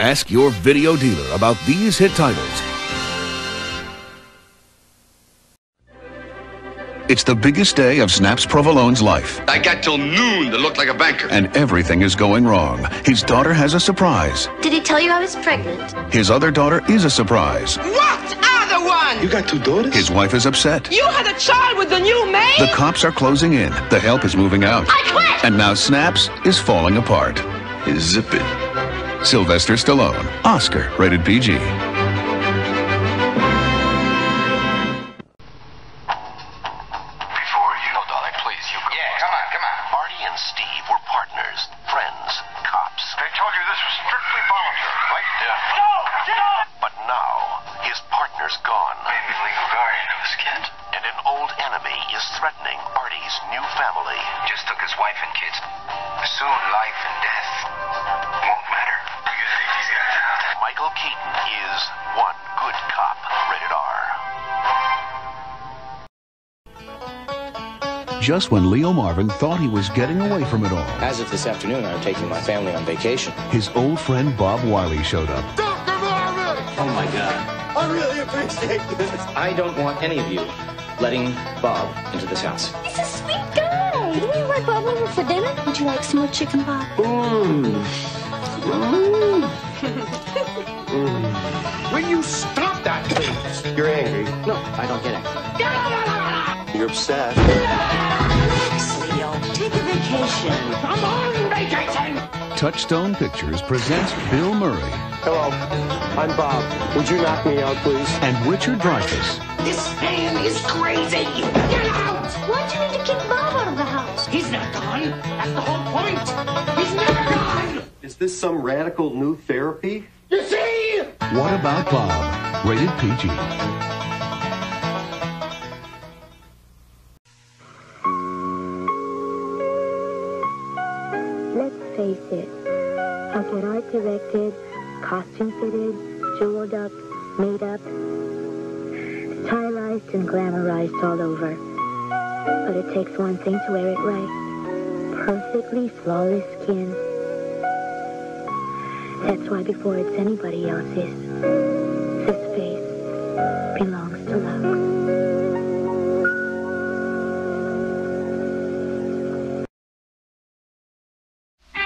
Ask your video dealer about these hit titles. It's the biggest day of Snaps Provolone's life, I got till noon to look like a banker. and everything is going wrong. His daughter has a surprise. Did he tell you I was pregnant? His other daughter is a surprise. What other one? You got two daughters? His wife is upset. You had a child with the new maid? The cops are closing in. The help is moving out. I quit! And now Snaps is falling apart. Zip it. Sylvester Stallone, Oscar, rated PG. Before you... No, darling, please, you... Yeah, come on, come on. Artie and Steve were partners, friends, cops. They told you this was strictly voluntary, right? Yeah. No! Get up! But now, his partner's gone. Maybe legal guardian of his kid. And an old enemy is threatening Artie's new family. Just took his wife and kids. Soon life and death Michael Keaton is one good cop, rated R. Just when Leo Marvin thought he was getting away from it all, As of this afternoon, I'm taking my family on vacation. his old friend Bob Wiley showed up. Dr. Marvin! Oh my God. I really appreciate this. I don't want any of you letting Bob into this house. He's a sweet guy. Didn't you invite Bob over for dinner? Would you like some more chicken, Bob? Will you stop that, please? You're angry. No, I don't get it. You're upset. Leo, take a vacation. I'm on vacation. Touchstone Pictures presents Bill Murray Hello, I'm Bob. Would you knock me out, please? and Richard Dreyfuss This man is crazy. Get out. Why'd you need to kick Bob out of the house? He's not gone. That's the whole point. He's never gone. Is this some radical new therapy? You see? What About Bob? Rated PG. Let's face it, I'll get art directed, costume fitted, jeweled up, made up, stylized and glamorized all over. But it takes one thing to wear it right. Perfectly flawless skin. That's why before it's anybody else's, this face belongs to love.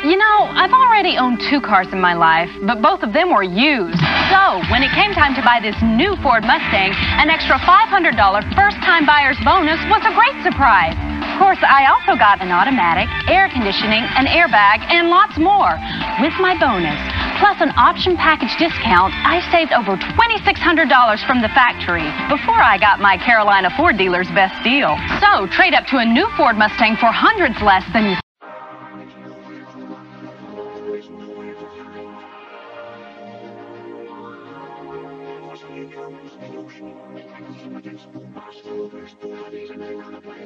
You know, I've already owned two cars in my life, but both of them were used. So, when it came time to buy this new Ford Mustang, an extra $500 first time buyer's bonus was a great surprise. Of course, I also got an automatic, air conditioning, an airbag, and lots more. With my bonus, plus an option package discount, I saved over $2,600 from the factory before I got my Carolina Ford dealer's best deal. So, trade up to a new Ford Mustang for hundreds less than you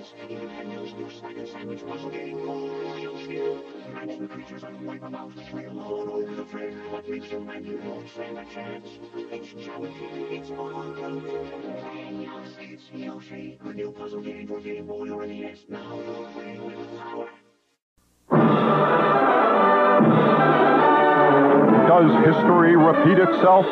This independence new spider sandwich was getting old as you feel. Imagine creatures and wipe them out, trail all over the field. What makes you mad you don't stand a chance? It's challenging, it's all coming. Yes, it's Yoshi, a new puzzle game for Game Boy or NES. Now you're playing with power. Does history repeat itself?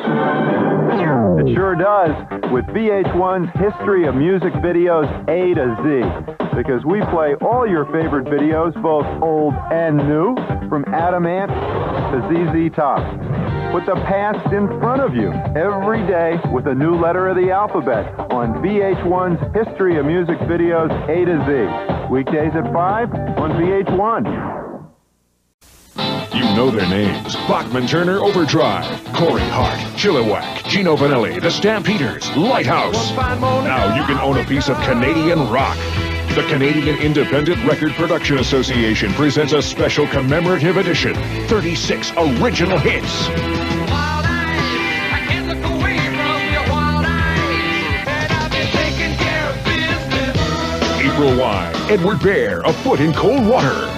It sure does with VH1's History of Music Videos A to Z. Because we play all your favorite videos, both old and new, from Adam Ant to ZZ Top. Put the past in front of you every day with a new letter of the alphabet on VH1's History of Music Videos A to Z. Weekdays at 5 on VH1. You know their names. Bachman Turner Overdrive, Corey Hart, Chilliwack, Gino Vannelli, The Stampeders, Lighthouse. Now you can own a piece of Canadian rock. The Canadian Independent Record Production Association presents a special commemorative edition 36 original hits. April Wine, Edward Bear, A Foot in Cold Water.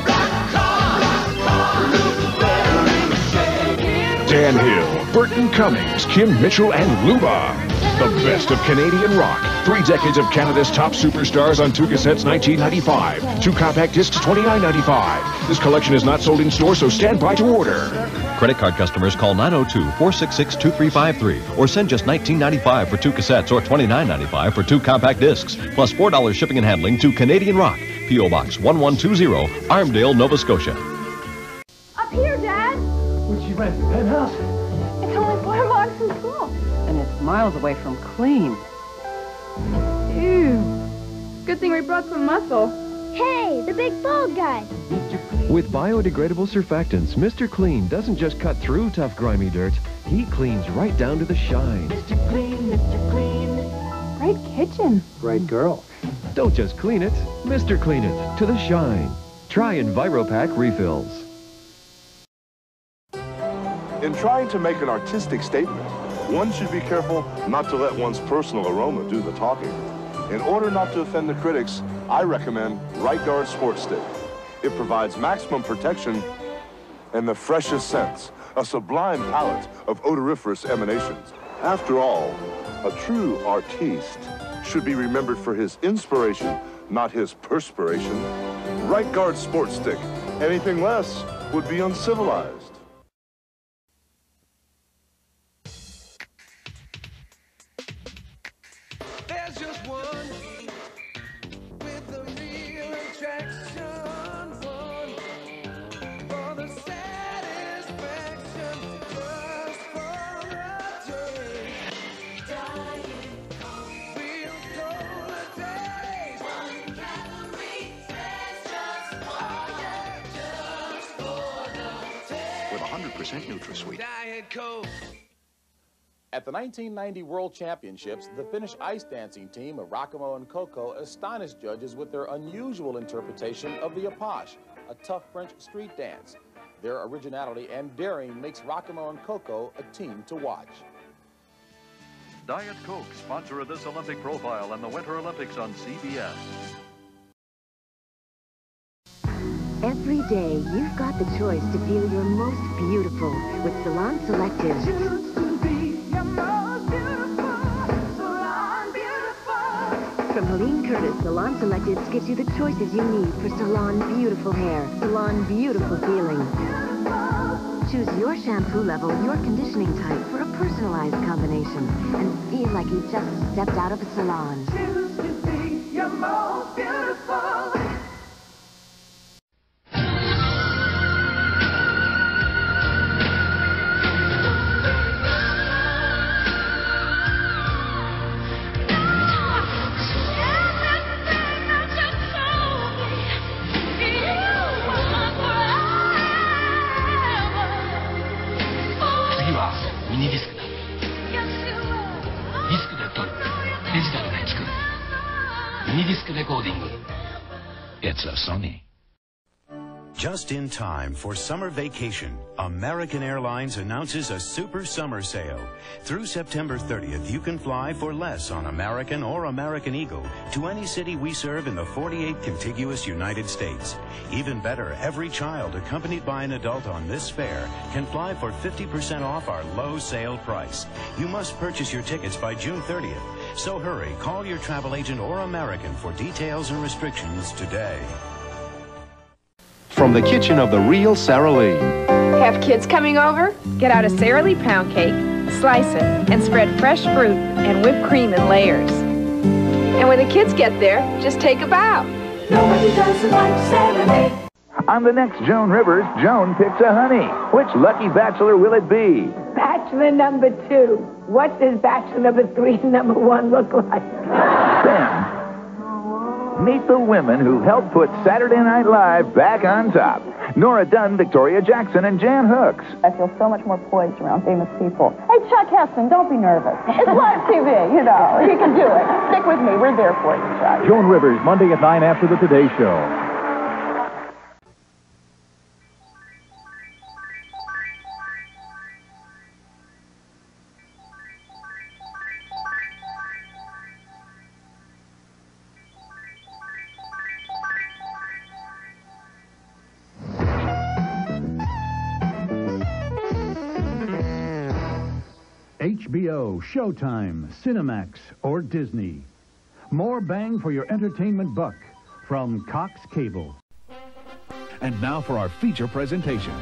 Dan Hill, Burton Cummings, Kim Mitchell, and Luba. The best of Canadian rock. Three decades of Canada's top superstars on two cassettes, 1995. Two compact discs, 29.95. This collection is not sold in store, so stand by to order. Credit card customers call 902-466-2353 or send just $19.95 for two cassettes or $29.95 for two compact discs, plus $4 shipping and handling to Canadian Rock. P.O. Box 1120, Armdale, Nova Scotia. Up here, Dad. Where'd she rent? Penthouse? It's only four blocks from school. And it's miles away from clean. Ew. Good thing we brought some muscle. Hey, the big bald guy. With biodegradable surfactants, Mr. Clean doesn't just cut through tough, grimy dirt. He cleans right down to the shine. Mr. Clean, Mr. Clean. Great kitchen. Right girl. Don't just clean it, Mr. Clean it to the shine. Try EnviroPack refills. In trying to make an artistic statement, one should be careful not to let one's personal aroma do the talking. In order not to offend the critics, I recommend Right Guard Sports Stick. It provides maximum protection and the freshest scents, a sublime palette of odoriferous emanations. After all, a true artiste should be remembered for his inspiration, not his perspiration. Right Guard Sports Stick. Anything less would be uncivilized. 100% NutraSweet. Diet Coke. At the 1990 World Championships, the Finnish ice dancing team of Rahkamo and Kokko astonished judges with their unusual interpretation of the Apache, a tough French street dance. Their originality and daring makes Rahkamo and Kokko a team to watch. Diet Coke, sponsor of this Olympic profile and the Winter Olympics on CBS. Every day, you've got the choice to feel your most beautiful with Salon Selective. From Helene Curtis, Salon Selectives gives you the choices you need for salon beautiful hair, salon beautiful feeling. Choose your shampoo level, your conditioning type for a personalized combination and feel like you just stepped out of a salon. It's a Sony. Just in time for summer vacation, American Airlines announces a super summer sale. Through September 30th, you can fly for less on American or American Eagle to any city we serve in the 48 contiguous United States. Even better, every child accompanied by an adult on this fare can fly for 50% off our low sale price. You must purchase your tickets by June 30th. So hurry, call your travel agent or American for details and restrictions today. From the kitchen of the real Sara Lee. Have kids coming over? Get out a Sara Lee pound cake, slice it, and spread fresh fruit and whipped cream in layers. And when the kids get there, just take a bow. Nobody does it like Sara Lee. On the next Joan Rivers, Joan picks a honey. Which lucky bachelor will it be? Bachelor number two. What does bachelor number three and number one look like? Then, meet the women who helped put Saturday Night Live back on top. Nora Dunn, Victoria Jackson, and Jan Hooks. I feel so much more poised around famous people. Hey, Chuck Heston, don't be nervous. It's live TV, you know. You can do it. Stick with me. We're there for you, Chuck. Joan Rivers, Monday at 9 after the Today Show. HBO, Showtime, Cinemax, or Disney. More bang for your entertainment buck from Cox Cable. And now for our feature presentation.